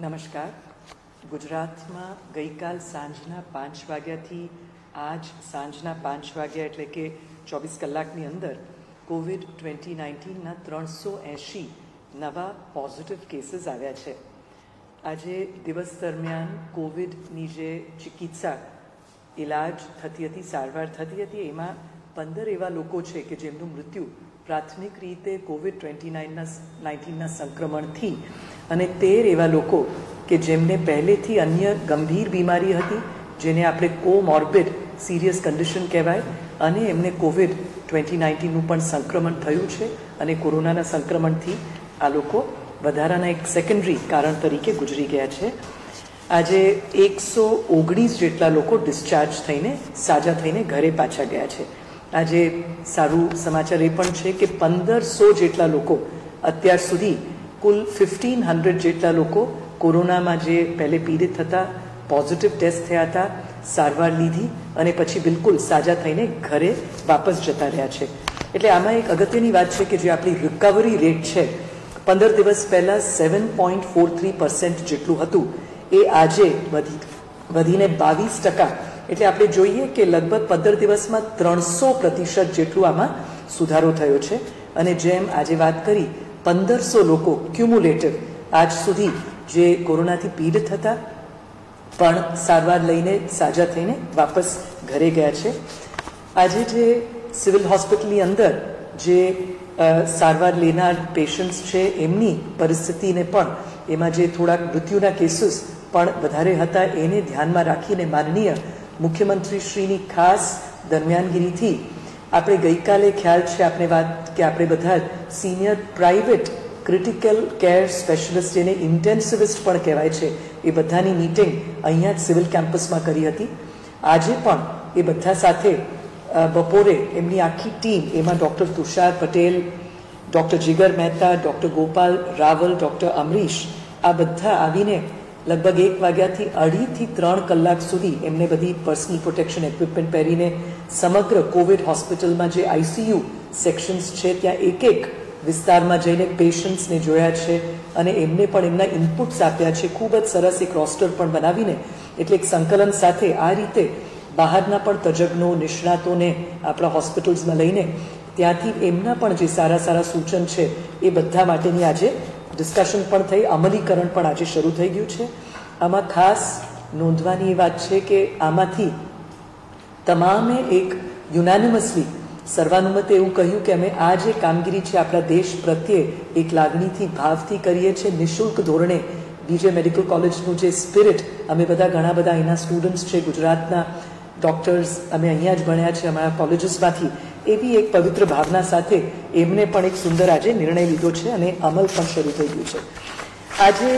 નમસ્કાર. ગુજરાતમાં ગઈકાલ સાંજના પાંચ વાગ્યાથી આજ સાંજના પાંચ વાગ્યા એટલે કે ચોવીસ કલાકની અંદર કોવિડ ટ્વેન્ટી નાઇન્ટીનના ત્રણસો એંશી નવા પોઝિટિવ કેસીસ આવ્યા છે. આજે દિવસ દરમિયાન કોવિડની જે ચિકિત્સા ઇલાજ થતી હતી, સારવાર થતી હતી, એમાં પંદર એવા લોકો છે કે જેમનું મૃત્યુ પ્રાથમિક રીતે કોવિડ ટ્વેન્ટી નાઇનના નાઇન્ટીનના સંક્રમણથી અને તેર એવા લોકો કે જેમને પહેલેથી અન્ય ગંભીર બીમારી હતી, જેને આપણે કોમોર્બિડ સિરિયસ કન્ડિશન કહેવાય, અને એમને કોવિડ ટ્વેન્ટી નાઇન્ટીનનું પણ સંક્રમણ થયું છે અને કોરોનાના સંક્રમણથી આ લોકો વધારાના એક સેકન્ડરી કારણ તરીકે ગુજરી ગયા છે. આજે એકસો ઓગણીસ જેટલા લોકો ડિસ્ચાર્જ થઈને, સાજા થઈને ઘરે પાછા ગયા છે. આજે સારું સમાચાર એ પણ છે કે પંદરસો જેટલા લોકો અત્યાર સુધી કુલ ફિફ્ટીન હંડ્રેડ જેટલા લોકો કોરોનામાં જે પહેલે પીડિત હતા પોઝિટિવ ટેસ્ટ થયા હતા, સારવાર લીધી અને પછી બિલકુલ સાજા થઈને ઘરે વાપસ જતા રહ્યા છે. એટલે આમાં એક અગત્યની વાત છે કે જે આપણી રિકવરી રેટ છે, પંદર દિવસ પહેલાં seven point four three percent જેટલું હતું. એ આજે વધી વધીને બાવીસ ટકા એટલે આપણે જોઈએ કે લગભગ પંદર દિવસમાં ત્રણસો પ્રતિશત જેટલું આમાં સુધારો થયો છે. અને જેમ આજે વાત કરી, પંદરસો લોકો ક્યુમ્યુલેટિવ આજ સુધી જે કોરોનાથી પીડિત હતા પણ સારવાર લઈને સાજા થઈને વાપસ ઘરે ગયા છે. આજે જે સિવિલ હોસ્પિટલની અંદર જે સારવાર લેનાર પેશન્ટ્સ છે, એમની પરિસ્થિતિને પણ, એમાં જે થોડાક મૃત્યુના કેસીસ પણ વધારે હતા, એને ધ્યાનમાં રાખીને માનનીય મુખ્યમંત્રી શ્રીની ખાસ દરમિયાનગીરીથી આપણે ગઈકાલે ખ્યાલ છે આપણે વાત કે આપણે બધા senior private critical care specialist જેને ઇન્ટેન્સિવિસ્ટ પણ કહેવાય છે, એ બધાની મીટિંગ અહીંયા જ સિવિલ કેમ્પસમાં કરી હતી. આજે પણ એ બધા સાથે બપોરે એમની આખી ટીમ, એમાં doctor Tushar Patel, doctor Jigar Mehta, doctor Gopal Raval, doctor Amrish, આ બધા આવીને લગભગ એક વાગ્યાથી અઢીથી ત્રણ કલાક સુધી એમને બધી પર્સનલ પ્રોટેક્શન ઇક્વિપમેન્ટ પહેરીને સમગ્ર કોવિડ હોસ્પિટલમાં જે આઈસીયુ સેક્શન્સ છે, ત્યાં એક એક વિસ્તારમાં જઈને પેશન્ટ્સને જોયા છે અને એમને પણ એમના ઇનપુટ્સ આપ્યા છે. ખૂબ જ સરસ એક રોસ્ટર પણ બનાવીને, એટલે એક સંકલન સાથે આ રીતે બહારના પણ તજજ્ઞો, નિષ્ણાતોને આપણા હોસ્પિટલ્સમાં લઈને, ત્યાંથી એમના પણ જે સારા સારા સૂચન છે, એ બધા માટેની આજે ડિસ્કશન પણ થઈ, અમલીકરણ પણ આજે શરૂ થઈ ગયું છે. આમાં ખાસ નોંધવાની એ વાત છે કે આમાંથી તમામે એક યુનાનિમસલી સર્વાનુમતે એવું કહ્યું કે અમે આ જે કામગીરી છે આપણા દેશ પ્રત્યે એક લાગણીથી, ભાવથી કરીએ છીએ. નિઃશુલ્ક ધોરણે બીજે મેડિકલ કોલેજનું જે સ્પિરિટ અમે બધા ઘણા બધા અહીંના સ્ટુડન્ટ્સ છે, ગુજરાતના ડૉક્ટર્સ અમે અહીંયા જ ભણ્યા છે અમારા કોલેજીસમાંથી એવી એક પવિત્ર ભાવના સાથે એમને પણ એક સુંદર આજે નિર્ણય લીધો છે અને અમલ પણ શરૂ થઈ ગયું છે. આજે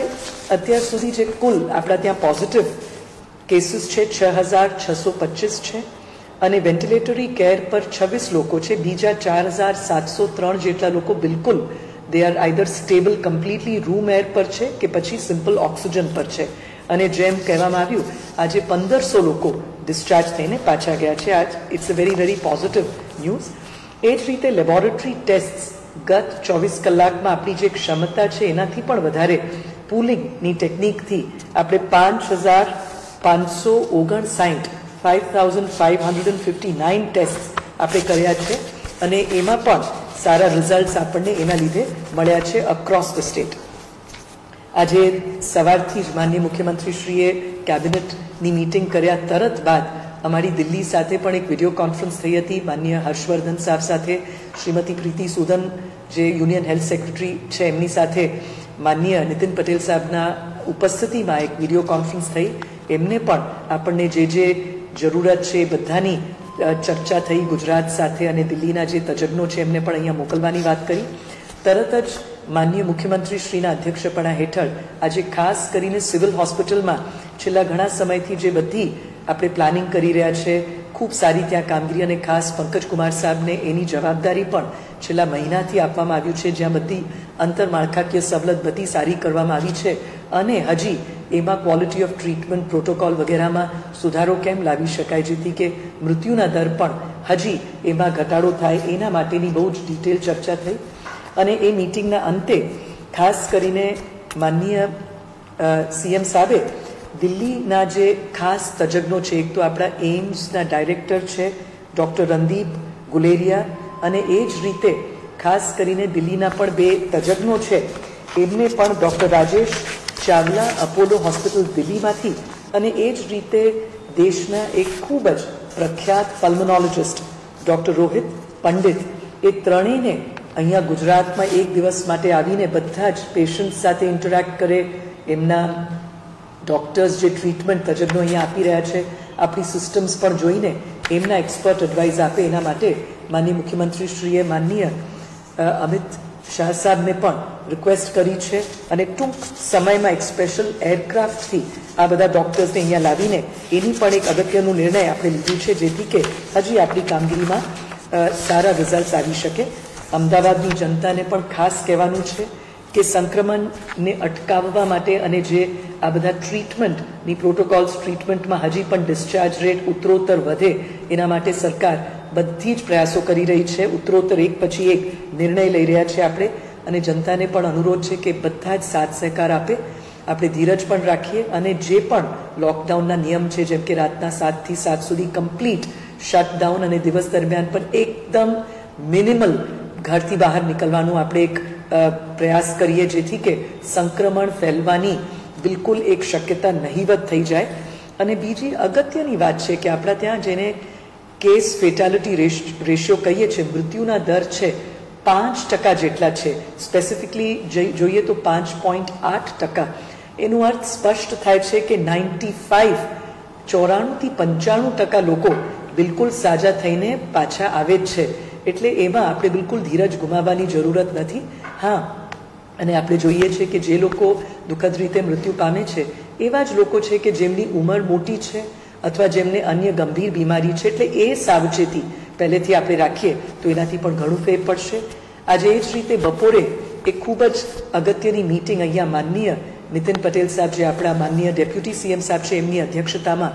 અત્યાર સુધી જે કુલ આપણા ત્યાં પોઝિટિવ કેસીસ છે છ હજાર છસો પચીસ છે અને વેન્ટિલેટરી કેર પર છવ્વીસ લોકો છે, બીજા ચાર હજાર સાતસો ત્રણ જેટલા લોકો બિલકુલ they are either stable completely room air પર છે કે પછી સિમ્પલ ઓક્સિજન પર છે. અને જેમ કહેવામાં આવ્યું, આજે પંદરસો લોકો ડિસ્ચાર્જ થઈને પાછા ગયા છે. આજ it's a very very positive news એ જ રીતે લેબોરેટરી ટેસ્ટ ગત ચોવીસ કલાકમાં આપણી જે ક્ષમતા છે, એનાથી પણ વધારે પુલિંગની ટેકનિકથી આપણે પાંચ હજાર પાંચસો ઓગણસાઠ five thousand five hundred and fifty nine test આપણે કર્યા છે અને એમાં પણ સારા રિઝલ્ટ્સ આપણને એના લીધે મળ્યા છે અક્રોસ ધ સ્ટેટ આજે સવારથી જ માનનીય મુખ્યમંત્રીશ્રીએ કેબિનેટની મિટિંગ કર્યા તરત બાદ અમારી દિલ્હી સાથે પણ એક વિડીયો કોન્ફરન્સ થઈ હતી માનનીય હર્ષવર્ધન સાહેબ સાથે શ્રીમતી પ્રીતિ સુદન જે યુનિયન હેલ્થ સેક્રેટરી છે એમની સાથે માનનીય નીતિન પટેલ સાહેબના ઉપસ્થિતિમાં એક વિડીયો કોન્ફરન્સ થઈ એમને પણ આપણને જે જે જરૂરત છે એ બધાની ચર્ચા થઈ ગુજરાત સાથે અને દિલ્હીના જે તજજ્ઞો છે એમને પણ અહીંયા મોકલવાની વાત કરી તરત જ માનનીય મુખ્યમંત્રી શ્રીના અધ્યક્ષપણા હેઠળ આજે ખાસ કરીને સિવિલ હોસ્પિટલમાં છેલ્લા ઘણા સમયથી જે બધી આપણે પ્લાનિંગ કરી રહ્યા છે, ખૂબ સારી ત્યાં કામગીરી અને ખાસ પંકજ કુમાર સાહેબને એની જવાબદારી પણ છેલ્લા મહિનાથી આપવામાં આવ્યું છે, જ્યાં બધી આંતરમાળખાકીય સવલત બધી સારી કરવામાં આવી છે અને હજી એમાં ક્વોલિટી ઓફ ટ્રીટમેન્ટ પ્રોટોકોલ વગેરેમાં સુધારો કેમ લાવી શકાય, જેથી કે મૃત્યુના દર પણ હજી એમાં ઘટાડો થાય, એના માટેની બહુ જ ડિટેલ ચર્ચા થઈ. અને એ મિટિંગના અંતે ખાસ કરીને માનનીય સીએમ સાહેબે દિલ્હીના જે ખાસ તજજ્ઞો છે, એક તો આપણા એઇમ્સના ડાયરેક્ટર છે, ડૉક્ટર રણદીપ ગુલેરિયા અને એ જ રીતે ખાસ કરીને દિલ્હીના પણ બે તજજ્ઞો છે. એમને પણ doctor Rajesh Chawla Apollo hospital દિલ્હીમાંથી અને એ જ રીતે દેશના એક ખૂબ જ પ્રખ્યાત પલ્મોનોલોજિસ્ટ ડૉક્ટર રોહિત પંડિત એ ત્રણેયને અહીંયા ગુજરાતમાં એક દિવસ માટે આવીને બધા જ પેશન્ટ સાથે ઇન્ટરેક્ટ કરે એમના ડૉક્ટર્સ જે ટ્રીટમેન્ટ તજજ્ઞો અહીંયા આપી રહ્યા છે આપણી સિસ્ટમ્સ પણ જોઈને એમના એક્સપર્ટ એડવાઇસ આપે એના માટે માનનીય મુખ્યમંત્રીશ્રીએ માનનીય અમિત શાહ સાહેબને પણ રિક્વેસ્ટ કરી છે અને ટૂંક સમયમાં એક સ્પેશિયલ એરક્રાફ્ટથી આ બધા ડૉક્ટર્સને અહીંયા લાવીને એની પણ એક અગત્યનો નિર્ણય આપણે લીધું છે જેથી કે હજી આપણી કામગીરીમાં સારા રિઝલ્ટ આવી શકે અમદાવાદની જનતાને પણ ખાસ કહેવાનું છે કે સંક્રમણને અટકાવવા માટે અને જે આ બધા ટ્રીટમેન્ટની પ્રોટોકોલ્સ ટ્રીટમેન્ટમાં હજી પણ ડિસ્ચાર્જ રેટ ઉત્તરોત્તર વધે, એના માટે સરકાર બધી જ પ્રયાસો કરી રહી છે. ઉત્તરોત્તર એક પછી એક નિર્ણય લઈ રહ્યા છે આપણે અને જનતાને પણ અનુરોધ છે કે બધા જ સાથ સહકાર આપે. આપણે ધીરજ પણ રાખીએ અને જે પણ લોકડાઉનના નિયમ છે, જેમ કે રાતના સાતથી સાત સુધી કમ્પ્લીટ શટડાઉન અને દિવસ દરમિયાન પણ એકદમ મિનિમલ ઘરથી બહાર નીકળવાનું આપણે એક પ્રયાસ કરીએ જેથી કે સંક્રમણ ફેલવાની બિલકુલ એક શક્યતા નહીવત થઈ જાય અને બીજી અગત્યની વાત છે કે આપણા ત્યાં જેને કેસ ફેટાલિટી રેશિયો કહીએ છીએ મૃત્યુના દર છે પાંચ ટકા જેટલા છે સ્પેસિફિકલી જોઈએ તો પાંચ પોઈન્ટ આઠ ટકા એનું અર્થ સ્પષ્ટ થાય છે કે નાઇન્ટી ફાઇવ ચોરાણુંથી પંચાણું ટકા લોકો બિલકુલ સાજા થઈને પાછા આવે જ છે એટલે એમાં આપણે બિલકુલ ધીરજ ગુમાવવાની જરૂરત નથી. હા, અને આપણે જોઈએ છીએ કે જે લોકો દુઃખદ રીતે મૃત્યુ પામે છે, એવા જ લોકો છે કે જેમની ઉંમર મોટી છે અથવા જેમને અન્ય ગંભીર બીમારી છે, એટલે એ સાવચેતી પહેલેથી આપણે રાખીએ તો એનાથી પણ ઘણું ફેર પડશે. આજે એ જ રીતે બપોરે એક ખૂબ જ અગત્યની મીટિંગ અહીંયા માનનીય નીતિન પટેલ સાહેબ જે આપણા માનનીય ડેપ્યુટી સીએમ સાહેબ છે, એમની અધ્યક્ષતામાં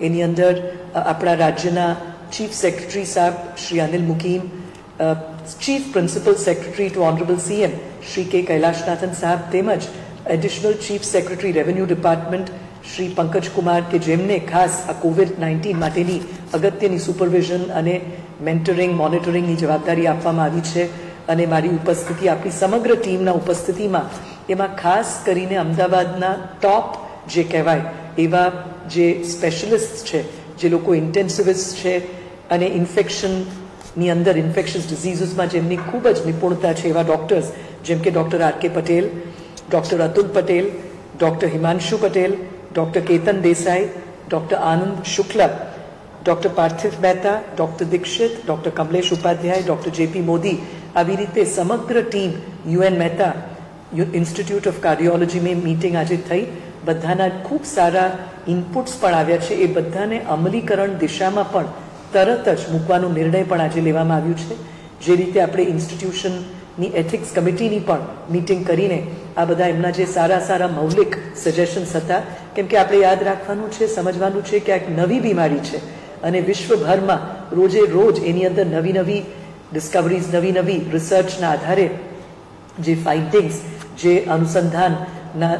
એની અંદર આપણા રાજ્યના ચીફ સેક્રેટરી સાહેબ Shri Anil Mukim chief principal secretary to honourable CM Shri K Kailashnathan સાહેબ તેમજ additional chief secretary revenue department Shri Pankaj Kumar કે જેમને ખાસ આ કોવિડ નાઇન્ટીન માટેની અગત્યની સુપરવિઝન અને મેન્ટરિંગ મોનિટરિંગની જવાબદારી આપવામાં આવી છે અને મારી ઉપસ્થિતિ આપણી સમગ્ર ટીમના ઉપસ્થિતિમાં એમાં ખાસ કરીને અમદાવાદના ટોપ જે કહેવાય એવા જે સ્પેશિયલિસ્ટ છે જે લોકો ઇન્ટેન્સિવિસ્ટ છે અને ઇન્ફેક્શનની અંદર ઇન્ફેક્શસ ડિઝીઝીસમાં જેમની ખૂબ જ નિપુણતા છે એવા ડૉક્ટર્સ જેમ કે doctor R K Patel doctor Atul Patel doctor Himanshu Patel doctor Ketan Desai doctor Anand Shukla doctor Parthiv Mehta doctor Dikshit doctor Kamlesh Upadhyay doctor JP Modi આવી રીતે સમગ્ર team UN Mehta institute of cardiology મેં meeting આજે થઈ બધાના ખૂબ સારા inputs પણ આવ્યા છે એ બધાને અમલીકરણ દિશામાં પણ તરત જ મૂકવાનો નિર્ણય પણ આજે લેવામાં આવ્યું છે. જે રીતે આપણે ઇન્સ્ટિટ્યુશનની એથિક્સ કમિટીની પણ મીટિંગ કરીને આ બધા એમના જે સારા સારા મૌલિક સજેશન્સ હતા, કેમ કે આપણે યાદ રાખવાનું છે, સમજવાનું છે કે આ એક નવી બીમારી છે અને વિશ્વભરમાં રોજે રોજ એની અંદર નવી નવી ડિસ્કવરીઝ નવી નવી રિસર્ચના આધારે જે ફાઇન્ડિંગ્સ જે અનુસંધાનના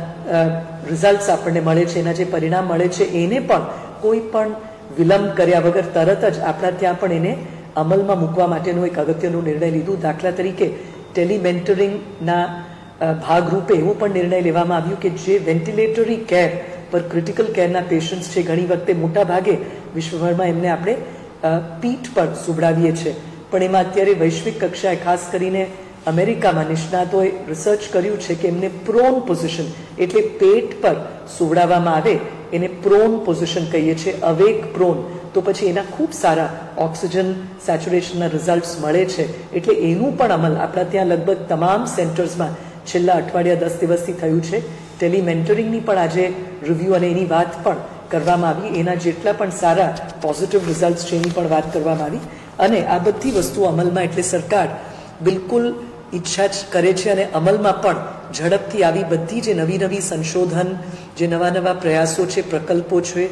રિઝલ્ટ્સ આપણને મળે છે, એના જે પરિણામ મળે છે, એને પણ કોઈ પણ વિલંબ કર્યા વગર તરત જ આપણા ત્યાં પણ એને અમલમાં મૂકવા માટેનો એક અગત્યનો નિર્ણય લીધું. દાખલા તરીકે ટેલિમેન્ટરિંગના ભાગરૂપે એવો પણ નિર્ણય લેવામાં આવ્યું કે જે વેન્ટિલેટરી કેર પર ક્રિટિકલ કેરના પેશન્ટ્સ છે, ઘણી વખતે મોટા ભાગે વિશ્વભરમાં એમને આપણે પીઠ પર સુવડાવીએ છીએ. પણ એમાં અત્યારે વૈશ્વિક કક્ષાએ ખાસ કરીને અમેરિકામાં નિષ્ણાતોએ રિસર્ચ કર્યું છે કે એમને પ્રોન પોઝિશન એટલે પેટ પર સુવડાવવામાં આવે એને પ્રોન પોઝિશન કહીએ છીએ અવેક પ્રોન તો પછી એના ખૂબ સારા ઓક્સિજન સેચ્યુરેશનના રિઝલ્ટ્સ મળે છે એટલે એનું પણ અમલ આપણા ત્યાં લગભગ તમામ સેન્ટર્સમાં છેલ્લા અઠવાડિયા દસ દિવસથી થયું છે। ટેલિમેન્ટરિંગની પણ આજે રિવ્યૂ અને એની વાત પણ કરવામાં આવી। એના જેટલા પણ સારા પોઝિટિવ રિઝલ્ટ્સ છે એની પણ વાત કરવામાં આવી। અને આ બધી વસ્તુઓ અમલમાં એટલે સરકાર બિલકુલ ઈચ્છા જ કરે છે અને અમલમાં પણ ઝડપથી આવી બધી જે નવી નવી સંશોધન જે નવા નવા પ્રયાસો છે, પ્રકલ્પો છે,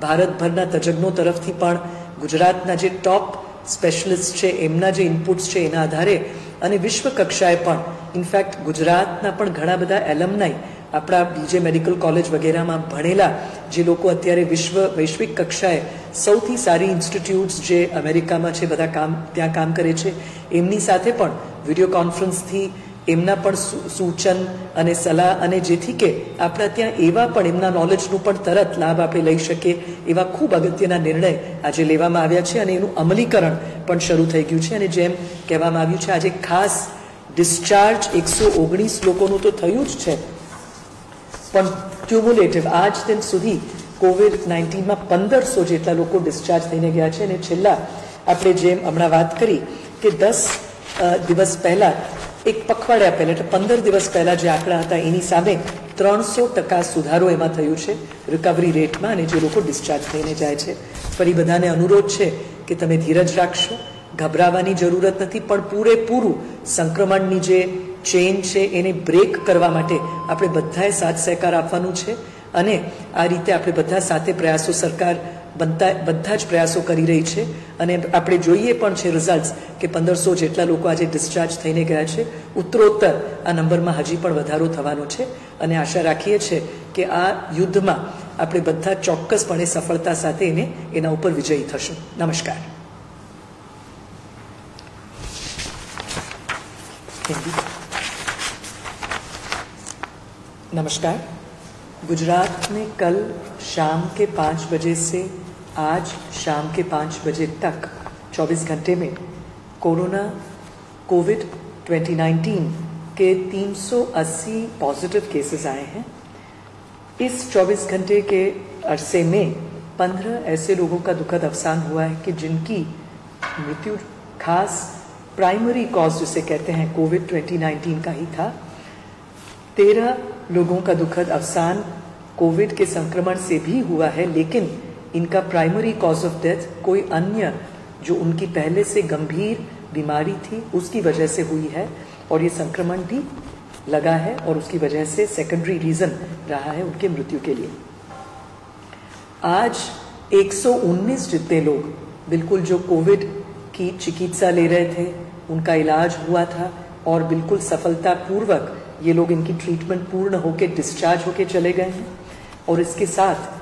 ભારતભરના તજજ્ઞો તરફથી પણ ગુજરાતના જે ટોપ સ્પેશિયલિસ્ટ છે, એમના જે ઇનપુટ્સ છે, એના આધારે અને વિશ્વ કક્ષાએ પણ ઇનફેક્ટ ગુજરાતના પણ ઘણા બધા એલમનાઈ આપણા બીજે મેડિકલ કોલેજ વગેરેમાં ભણેલા જે લોકો અત્યારે વિશ્વ વૈશ્વિક કક્ષાએ સૌથી સારી ઇન્સ્ટિટ્યૂટ્સ જે અમેરિકામાં છે, બધા કામ, ત્યાં કામ કરે છે, એમની સાથે પણ વીડિયો કોન્ફરન્સથી એમના પણ સૂચન અને સલાહ અને જેથી કે આપણા ત્યાં એવા પણ એમના નોલેજનું પણ તરત લાભ આપણે લઈ શકીએ એવા ખૂબ અગત્યના નિર્ણય આજે લેવામાં આવ્યા છે અને એનું અમલીકરણ પણ શરૂ થઈ ગયું છે. અને જેમ કહેવામાં આવ્યું છે, આજે ખાસ ડિસ્ચાર્જ એકસો ઓગણીસ લોકોનું તો થયું જ છે. પણ ક્યુમ્યુલેટિવ આજ દિન સુધી કોવિડ નાઇન્ટીનમાં પંદરસો જેટલા લોકો ડિસ્ચાર્જ થઈને ગયા છે. અને છેલ્લા આપણે જેમ હમણાં વાત કરી કે દસ દિવસ પહેલાં એક પખવાડિયા પહેલાં એટલે પંદર દિવસ પહેલાં જે આંકડા હતા, એની સામે ત્રણસો ટકા સુધારો એમાં થયું છે રિકવરી રેટમાં અને જે લોકો ડિસ્ચાર્જ થઈને જાય છે. ફરી બધાને અનુરોધ છે કે તમે ધીરજ રાખશો, ગભરાવાની જરૂરત નથી, પણ પૂરેપૂરું સંક્રમણની જે ચેન છે એને બ્રેક કરવા માટે આપણે બધાએ સાથ સહકાર આપવાનું છે અને આ રીતે આપણે બધા સાથે પ્રયાસો સરકાર બનતા બધા જ પ્રયાસો કરી રહી છે અને આપણે જોઈએ પણ છે રિઝલ્ટ કે પંદરસો જેટલા લોકો આજે ડિસ્ચાર્જ થઈને ગયા છે ઉત્તરોત્તર આ નંબરમાં હજી પણ વધારો થવાનો છે અને આશા રાખીએ છીએ કે આ યુદ્ધમાં આપણે બધા ચોક્કસપણે સફળતા સાથે એને એના ઉપર વિજયી થશું નમસ્કાર नमस्कार गुजरात में कल शाम के पाँच बजे से आज शाम के पाँच बजे तक 24 घंटे में, कोरोना, कोविड 2019 के 380 पॉजिटिव केसेस आए हैं। इस 24 घंटे के अरसे में 15 ऐसे लोगों का दुखद अवसान हुआ है कि जिनकी मृत्यु खास प्राइमरी कॉज जिसे कहते हैं, कोविड 2019 का ही था। तेरह लोगों का दुखद अवसान कोविड के संक्रमण से भी हुआ है, लेकिन इनका प्राइमरी कॉज ऑफ़ डेथ कोई अन्य जो उनकी पहले से गंभीर बीमारी थी, उसकी वजह से हुई है और ये संक्रमण भी लगा है और उसकी वजह से सेकेंडरी रीजन रहा है उनके मृत्यु के लिए। आज 119 जितने लोग बिल्कुल जो कोविड की चिकित्सा ले रहे थे, उनका इलाज हुआ था और बिल्कुल सफलतापूर्वक ये लोग इनकी ट्रीटमेंट पूर्ण होकर डिस्चार्ज होके चले गए हैं और इसके साथ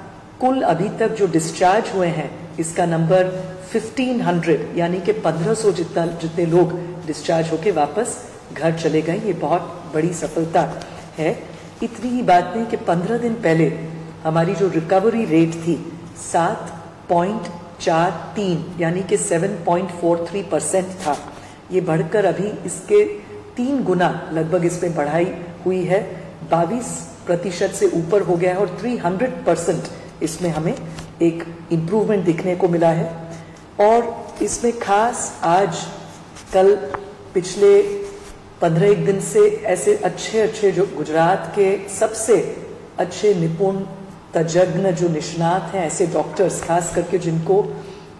कुल अभी तक जो डिस्चार्ज हुए हैं, इसका नंबर 1500 यानी कि 1500 जितना, जितने लोग डिस्चार्ज होके वापस घर चले गए, ये बहुत बड़ी सफलता है। इतनी ही बात नहीं कि 15 दिन पहले हमारी जो रिकवरी रेट थी, सात पॉइंट चार तीन, यानी कि 7.43 परसेंट था। ये बढ़कर अभी इसके तीन गुना लगभग इसमें बढ़ाई हुई है। 22 प्रतिशत से ऊपर हो गया है और 300 परसेंट इसमें हमें एक इम्प्रूवमेंट दिखने को मिला है। और इसमें खास आज, कल, पिछले पंद्रह एक दिन से ऐसे अच्छे अच्छे जो गुजरात के सबसे अच्छे निपुण, तजग्न जो निष्णात हैं ऐसे डॉक्टर्स खास करके जिनको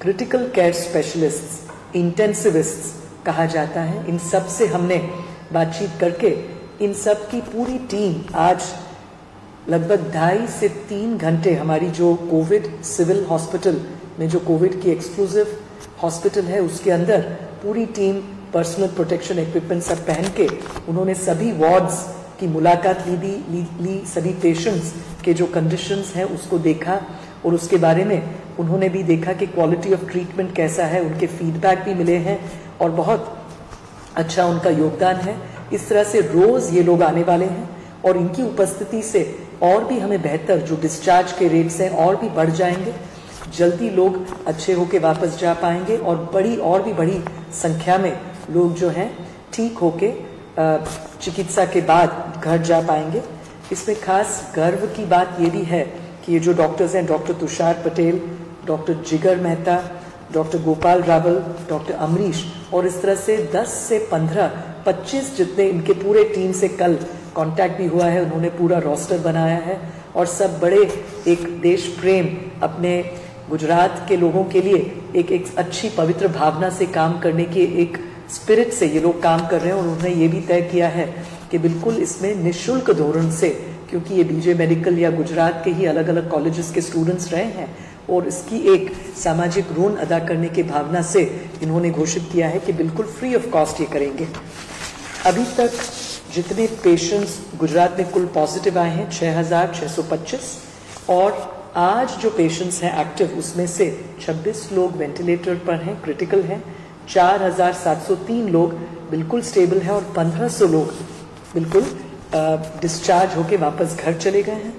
क्रिटिकल केयर स्पेशलिस्ट इंटेंसिविस्ट कहा जाता है। इन सबसे हमने बातचीत करके इन सब की पूरी टीम आज लगभग ढाई से तीन घंटे हमारी जो कोविड सिविल हॉस्पिटल में जो कोविड की एक्सक्लूसिव हॉस्पिटल है उसके अंदर पूरी टीम पर्सनल प्रोटेक्शन इक्विपमेंट सब पहन के उन्होंने सभी वार्ड्स की मुलाकात ली दी ली, ली सभी पेशेंट्स के जो कंडीशंस हैं उसको देखा और उसके बारे में उन्होंने भी देखा कि क्वालिटी ऑफ़ ट्रीटमेंट कैसा है उनके फीडबैक भी मिले हैं और बहुत अच्छा उनका योगदान है। इस तरह से रोज ये लोग आने वाले हैं और इनकी उपस्थिति से और भी हमें बेहतर, जो डिस्चार्ज के रेट्स हैं, और भी बढ़ जाएँगे। जल्दी लोग अच्छे होके वापस जा पाएँगे और बड़ी, और भी बड़ी संख्या में लोग जो हैं, ठीक होके चिकित्सा के बाद घर जा पाएँगे। इसमें खास गर्व की बात ये भी है कि ये जो डॉक्टर्स हैं doctor Tushar Patel doctor Jigar Mehta doctor Gopal Raval doctor Amrish, और इस तरह से 10 से 15 25 जितने इनके पूरे टीम से कल कांटेक्ट भी हुआ है, उन्होंने पूरा रोस्टर बनाया है और सब बड़े एक देश प्रेम अपने गुजरात के लोगों के लिए एक एक अच्छी पवित्र भावना से काम करने की एक स्पिरिट से ये लोग काम कर रहे हैं और उन्होंने ये भी तय किया है कि बिल्कुल इसमें निशुल्क धोरण से, क्योंकि ये बीजे मेडिकल या गुजरात के ही अलग अलग कॉलेजेस के स्टूडेंट्स रहे हैं और इसकी एक सामाजिक ऋण अदा करने की भावना से इन्होंने घोषित किया है कि बिल्कुल फ्री ऑफ़ कॉस्ट ये करेंगे। अभी तक जितने पेशेंट्स गुजरात में कुल पॉजिटिव आए हैं 6,625 और आज जो पेशेंट्स हैं एक्टिव उसमें से 26 लोग वेंटिलेटर पर हैं क्रिटिकल हैं 4,703 लोग बिल्कुल स्टेबल हैं और 1500 लोग बिल्कुल डिस्चार्ज होके वापस घर चले गए हैं।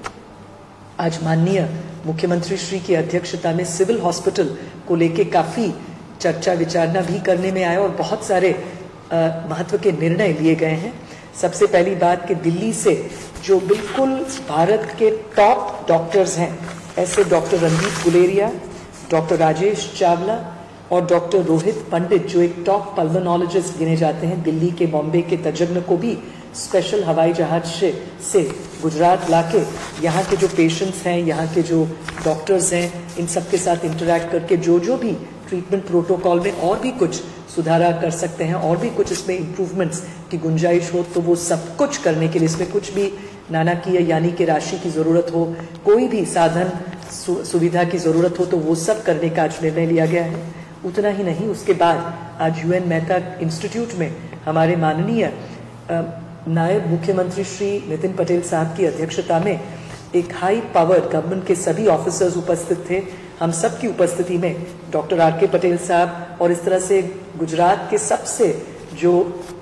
आज माननीय मुख्यमंत्री श्री की अध्यक्षता में सिविल हॉस्पिटल को लेके काफ़ी चर्चा विचारना भी करने में आया और बहुत सारे महत्व के निर्णय लिए गए हैं। सबसे पहली बात कि दिल्ली से जो बिल्कुल भारत के टॉप डॉक्टर्स हैं, ऐसे डॉक्टर रणदीप गुलेरिया डॉक्टर राजेश चावला और डॉक्टर रोहित पंडित, जो एक टॉप पल्मोनोलॉजिस्ट गिने जाते हैं दिल्ली के, बॉम्बे के तजग्न को भी स्पेशल हवाई जहाज़ से से गुजरात लाके यहाँ के जो पेशेंट्स हैं, यहाँ के जो डॉक्टर्स हैं, इन सब के साथ इंटरेक्ट करके जो जो भी ट्रीटमेंट प्रोटोकॉल में और भी कुछ सुधारा कर सकते हैं और भी कुछ इसमें इम्प्रूवमेंट्स की गुंजाइश हो तो वो सब कुछ करने के लिए इसमें कुछ भी नाना की यानी कि राशि की ज़रूरत हो कोई भी साधन सु, सुविधा की ज़रूरत हो तो वो सब करने का आज निर्णय लिया गया है। उतना ही नहीं उसके बाद आज यूएन मेहता इंस्टीट्यूट में हमारे माननीय नायब मुख्यमंत्री श्री नितिन पटेल साहब की अध्यक्षता में एक हाई पावर गवर्नमेंट के सभी ऑफिसर्स उपस्थित थे। हम सब की उपस्थिति में डॉक्टर आर के पटेल साहब और इस तरह से गुजरात के सबसे जो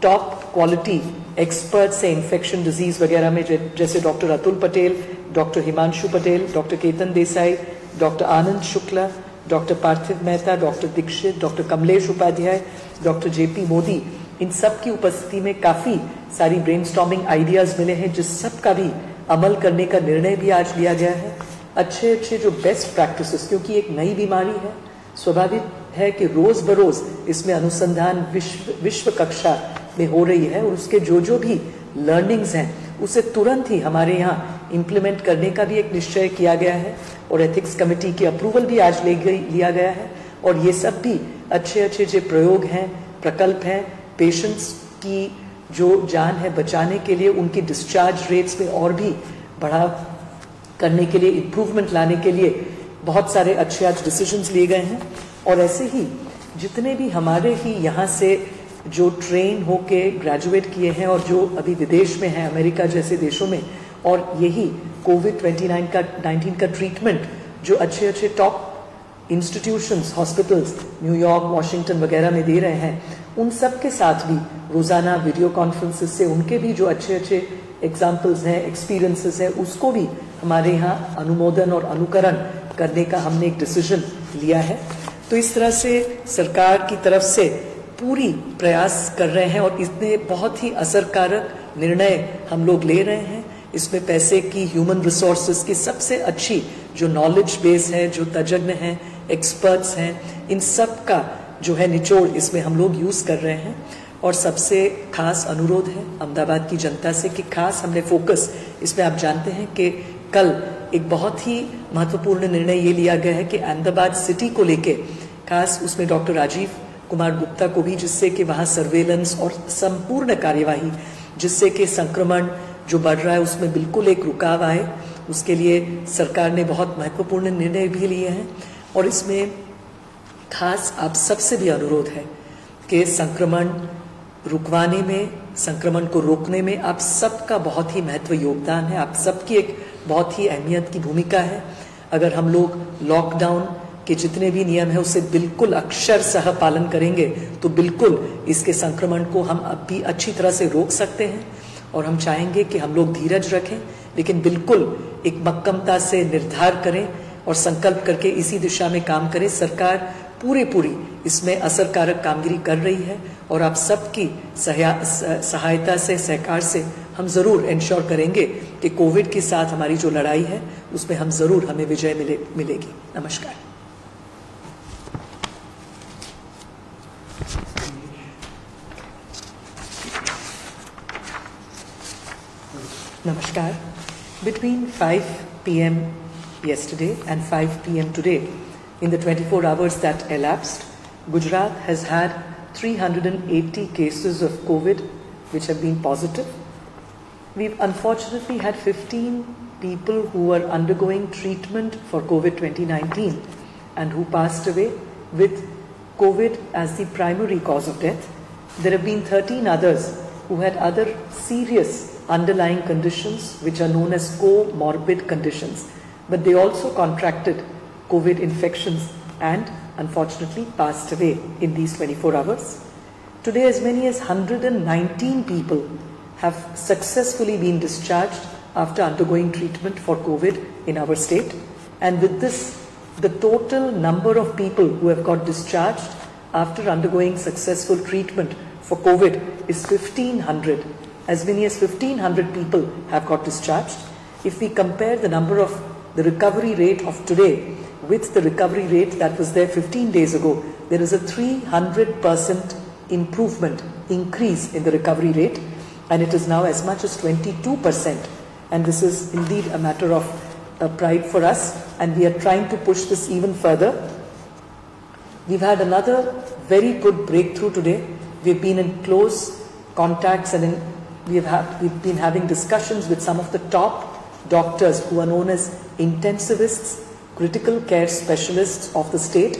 टॉप क्वालिटी एक्सपर्ट्स हैं इन्फेक्शन डिज़ीज़ वगैरह में जैसे doctor Atul Patel, doctor Himanshu Patel, doctor Ketan Desai, doctor Anand Shukla, doctor Parthiv Mehta, doctor Dixit, doctor Kamlesh Upadhyay, doctor JP Modi, इन सब की उपस्थिति में काफ़ी सारी ब्रेन आइडियाज़ मिले हैं, जिस सब का भी अमल करने का निर्णय भी आज लिया गया है। अच्छे अच्छे जो बेस्ट प्रैक्टिसेस क्योंकि एक नई बीमारी है, स्वाभाविक है कि रोज बरोज इसमें अनुसंधान विश्व विश्व कक्षा में हो रही है और उसके जो जो भी लर्निंग्स हैं, उसे तुरंत ही हमारे यहाँ इम्प्लीमेंट करने का भी एक निश्चय किया गया है और एथिक्स कमेटी की अप्रूवल भी आज ले गई, लिया गया है और ये सब भी अच्छे अच्छे जो प्रयोग हैं, प्रकल्प हैं पेशेंट्स की जो जान है बचाने के लिए उनकी डिस्चार्ज रेट्स में और भी बढ़ा करने के लिए इम्प्रूवमेंट लाने के लिए बहुत सारे अच्छे आज डिसीजंस लिए गए हैं। और ऐसे ही, जितने भी हमारे ही यहाँ से जो ट्रेन होके ग्रेजुएट किए हैं और जो अभी विदेश में हैं, अमेरिका जैसे देशों में, और यही कोविड 29 का 19 का ट्रीटमेंट जो अच्छे अच्छे top institutions hospitals New York Washington वगैरह में दे रहे हैं, उन सब के साथ भी, रोज़ाना वीडियो कॉन्फ्रेंसेस से उनके भी जो अच्छे अच्छे एग्जाम्पल्स हैं एक्सपीरियंसेस हैं, उसको भी हमारे यहाँ अनुमोदन और अनुकरण करने का हमने एक डिसीज़न लिया है। तो इस तरह से सरकार की तरफ़ से पूरी प्रयास कर रहे हैं और इसमें बहुत ही असरकारक निर्णय हम लोग ले रहे हैं। इसमें पैसे की ह्यूमन रिसोर्सेज की सबसे अच्छी जो नॉलेज बेस है, जो तजग्न है एक्सपर्ट्स हैं, इन सब का जो है निचोड़ इसमें हम लोग यूज़ कर रहे हैं। और सबसे खास अनुरोध है अहमदाबाद की जनता से कि खास हमने फोकस इसमें आप जानते हैं कि कल एक बहुत ही महत्वपूर्ण निर्णय ये लिया गया है कि अहमदाबाद सिटी को लेके, खास उसमें डॉक्टर राजीव कुमार गुप्ता को भी, जिससे कि वहाँ सर्वेलेंस और संपूर्ण कार्यवाही, जिससे कि संक्रमण जो बढ़ रहा है उसमें बिल्कुल एक रुकाव आए। उसके लिए सरकार ने बहुत महत्वपूर्ण निर्णय भी लिए हैं और इसमें खास आप सबसे भी अनुरोध है कि संक्रमण रुकवाने में, संक्रमण को रोकने में आप सबका बहुत ही महत्व योगदान है। आप सबकी एक बहुत ही अहमियत की भूमिका है। अगर हम लोग लॉकडाउन के जितने भी नियम है, उसे बिल्कुल अक्षर सह पालन करेंगे तो बिल्कुल इसके संक्रमण को हम अब भी अच्छी तरह से रोक सकते हैं। और हम चाहेंगे कि हम लोग धीरज रखें, लेकिन बिल्कुल एक मक्कमता से निर्धार करें और संकल्प करके इसी दिशा में काम करें। सरकार पूरी पूरी इसमें असरकारक कामगिरी कर रही है और आप सबकी सहायता से सहकार से हम ज़रूर इंश्योर करेंगे कि कोविड के साथ हमारी जो लड़ाई है उसमें हम ज़रूर हमें विजय मिले मिलेगी नमस्कार Namaskar. Between 5 p.m. yesterday and 5 p.m. today, In the 24 hours that elapsed, Gujarat has had 380 cases of COVID which have been positive. We've unfortunately had 15 people who were undergoing treatment for COVID 2019 and who passed away with COVID as the primary cause of death. There have been 13 others who had other serious underlying conditions which are known as comorbid conditions. But they also contracted COVID infections and unfortunately passed away in these 24 hours. Today, as many as 119 people have successfully been discharged after undergoing treatment for COVID in our state. And with this, the total number of people who have got discharged after undergoing successful treatment for COVID is 1500. As many as 1500 people have got discharged. If we compare the number of the recovery rate of today with the recovery rate that was there 15 days ago, there is a 300% improvement, increase in the recovery rate, and it is now as much as 22%. And this is indeed a matter of uh, pride for us, and we are trying to push this even further. We've had another very good breakthrough today. We've been in close contacts and in, we've, had, we've been having discussions with some of the top doctors who are known as intensivists, critical care specialists of the state.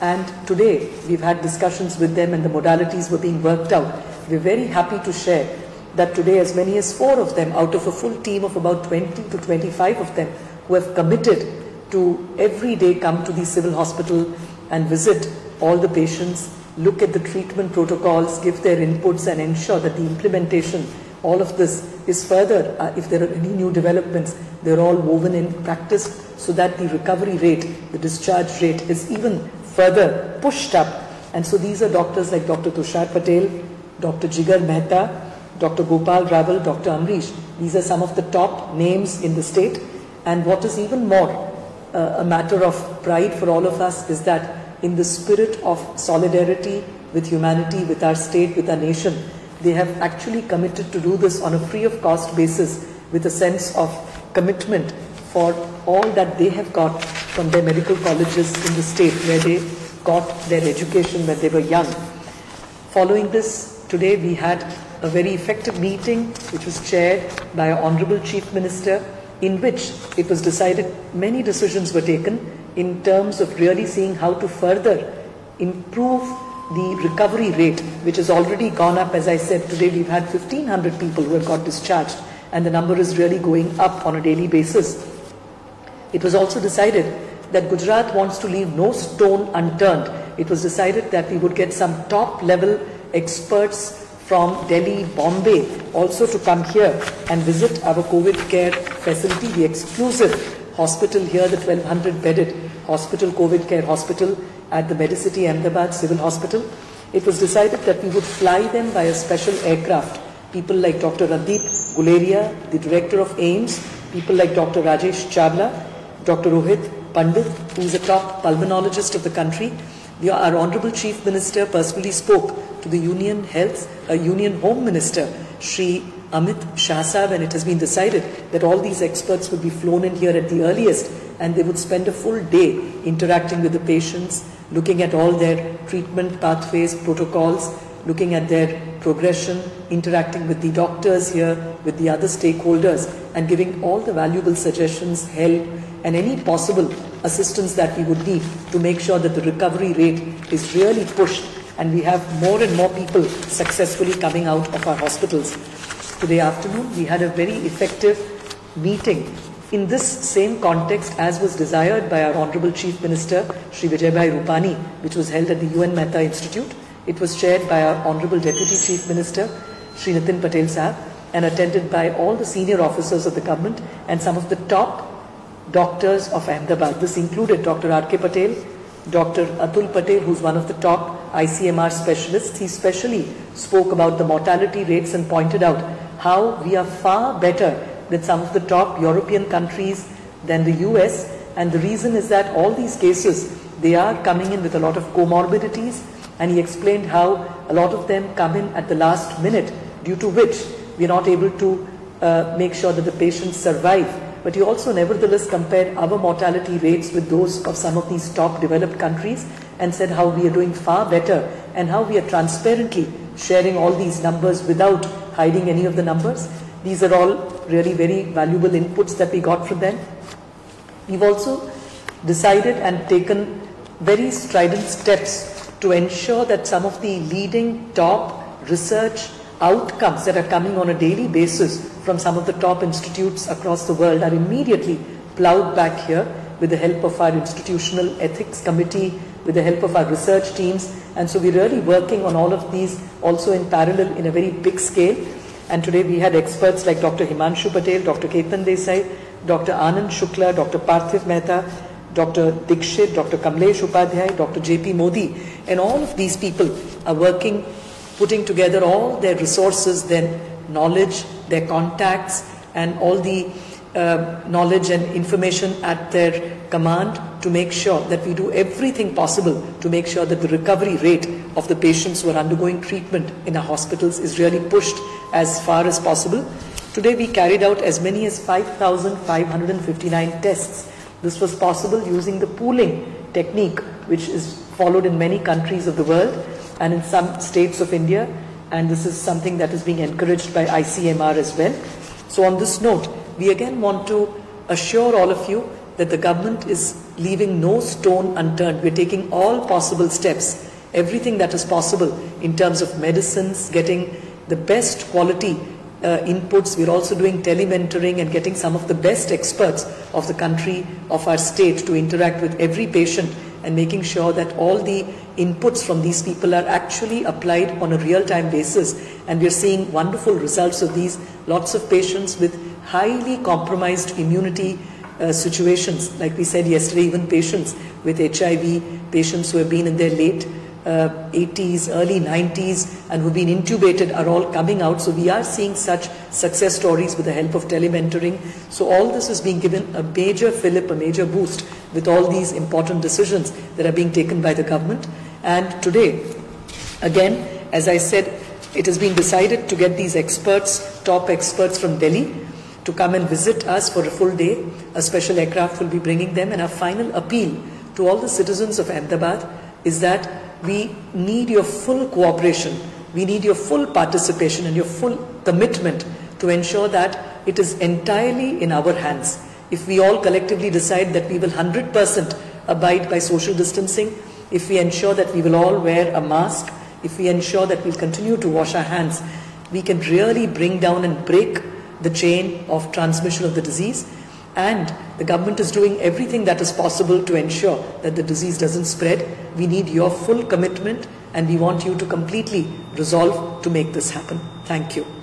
And today we've had discussions with them and the modalities were being worked out. We're very happy to share that today as many as four of them out of a full team of about 20 to 25 of them who have committed to every day come to the civil hospital and visit all the patients, look at the treatment protocols, give their inputs and ensure that the implementation, all of this is further, uh, if there are any new developments, they're all woven in practice so that the recovery rate, the discharge rate is even further pushed up. And so these are doctors like Dr. Tushar Patel, Dr. Jigar Mehta, Dr. Gopal Raval, Dr. Amrish. These are some of the top names in the state. And what is even more uh, a matter of pride for all of us is that in the spirit of solidarity with humanity, with our state, with our nation, they have actually committed to do this on a free of cost basis with a sense of commitment for all that they have got from their medical colleges in the state where they got their education when they were young. Following this, today we had a very effective meeting which was chaired by our Honorable Chief Minister in which it was decided many decisions were taken in terms of really seeing how to further improve the recovery rate which has already gone up as I said today we've had 1500 people who have got discharged and the number is really going up on a daily basis. It was also decided that Gujarat wants to leave no stone unturned. It was decided that we would get some top level experts from Delhi, Bombay also to come here and visit our COVID care facility, the exclusive hospital here, the 1200 bedded hospital, COVID care hospital at the Medicity Ahmedabad Civil Hospital. It was decided that we would fly them by a special aircraft. People like Dr. Randeep Guleria, the director of AIMS, people like Dr. Rajesh Chawla, Dr. Rohit Pandit, who is a top pulmonologist of the country. The, our Honorable Chief Minister personally spoke to the Union Health, uh, Union Home Minister, Sri Amit Shah and it has been decided that all these experts would be flown in here at the earliest and they would spend a full day interacting with the patients, looking at all their treatment pathways, protocols, looking at their progression, interacting with the doctors here, with the other stakeholders, and giving all the valuable suggestions, help, and any possible assistance that we would need to make sure that the recovery rate is really pushed and we have more and more people successfully coming out of our hospitals. Today afternoon, we had a very effective meeting in this same context as was desired by our Honorable Chief Minister, Sri Vijayabhai Rupani, which was held at the UN Mehta Institute. It was chaired by our Honorable Deputy Chief Minister, Sri Nitin Patel Sahab, and attended by all the senior officers of the government and some of the top doctors of Ahmedabad. This included Dr. R.K. Patel, Dr. Atul Patel, who's one of the top ICMR specialists. He specially spoke about the mortality rates and pointed out how we are far better than some of the top European countries than the US. And the reason is that all these cases, they are coming in with a lot of comorbidities. And he explained how a lot of them come in at the last minute, due to which we are not able to uh, make sure that the patients survive but he also nevertheless compared our mortality rates with those of some of these top developed countries and said how we are doing far better and how we are transparently sharing all these numbers without hiding any of the numbers. These are all really very valuable inputs that we got from them. We've also decided and taken very strident steps to ensure that some of the leading top research outcomes that are coming on a daily basis from some of the top institutes across the world are immediately plowed back here with the help of our institutional ethics committee, with the help of our research teams. And so we're really working on all of these also in parallel in a very big scale. And today we had experts like Dr. Himanshu Patel, Dr. Ketan Desai, Dr. Anand Shukla, Dr. Parthiv Mehta, Dr. Dikshit, Dr. Kamlesh Upadhyay, Dr. J.P. Modi, and all of these people are working, putting together all their resources, their knowledge, their contacts, and all the uh, knowledge and information at their command to make sure that we do everything possible to make sure that the recovery rate of the patients who are undergoing treatment in our hospitals is really pushed as far as possible. Today we carried out as many as 5,559 tests. This was possible using the pooling technique which is followed in many countries of the world and in some states of India and this is something that is being encouraged by ICMR as well. So on this note, we again want to assure all of you that the government is leaving no stone unturned. We're taking all possible steps, everything that is possible in terms of medicines, getting the best quality uh, inputs. We're also doing telementoring and getting some of the best experts of the country, of our state to interact with every patient and making sure that all the inputs from these people are actually applied on a real-time basis. And we're seeing wonderful results of these. Lots of patients with highly compromised immunity uh, situations, like we said yesterday, even patients with HIV, patients who have been in their late uh, 80s, early 90s, and who've been intubated are all coming out. So we are seeing such success stories with the help of telementoring. So all this is being given a major fillip, a major boost with all these important decisions that are being taken by the government. And today, again, as I said, it has been decided to get these experts, top experts from Delhi, to come and visit us for a full day. A special aircraft will be bringing them. And our final appeal to all the citizens of Ahmedabad is that we need your full cooperation. We need your full participation and your full commitment to ensure that it is entirely in our hands. If we all collectively decide that we will 100% abide by social distancing, if we ensure that we will all wear a mask, if we ensure that we'll continue to wash our hands, we can really bring down and break the chain of transmission of the disease. And the government is doing everything that is possible to ensure that the disease doesn't spread. We need your full commitment and we want you to completely resolve to make this happen. Thank you.